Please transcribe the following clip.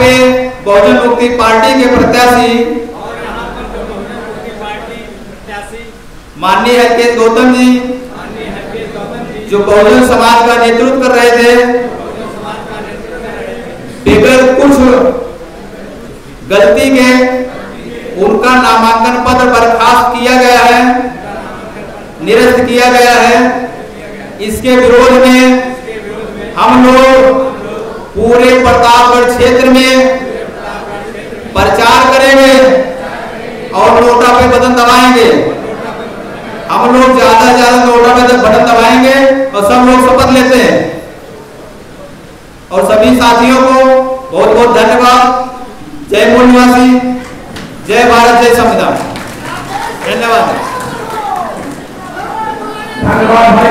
पे बहुजन मुक्ति पार्टी के प्रत्याशी। माननीय हरकेश गौतम जी। जी बहुजन समाज का नेतृत्व कर रहे थे। बगैर कुछ गलती के उनका नामांकन पत्र बर्खास्त किया गया है, निरस्त किया गया है। इसके विरोध में हम लोग पूरे प्रतापगढ़ क्षेत्र में और नोटा पे बटन दबाएँगे। हम लोग ज़्यादा ज़्यादा नोटा पे बटन दबाएँगे और सब लोग शपथ लेते हैं। और सभी साथियों को बहुत बहुत धन्यवाद। जय मूल निवासी जय भारत, जय संविधान। धन्यवाद। धन्यवाद भाई